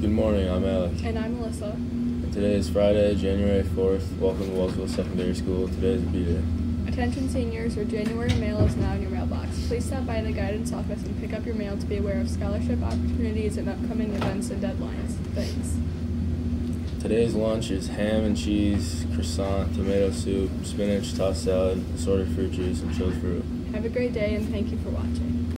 Good morning, I'm Alec. And I'm Melissa. And today is Friday, January 4th. Welcome to Wellsville Secondary School. Today is B Day. Attention seniors, your January mail is now in your mailbox. Please stop by the guidance office and pick up your mail to be aware of scholarship opportunities and upcoming events and deadlines. Thanks. Today's lunch is ham and cheese, croissant, tomato soup, spinach, tossed salad, assorted fruit juice, and chilled fruit. Have a great day and thank you for watching.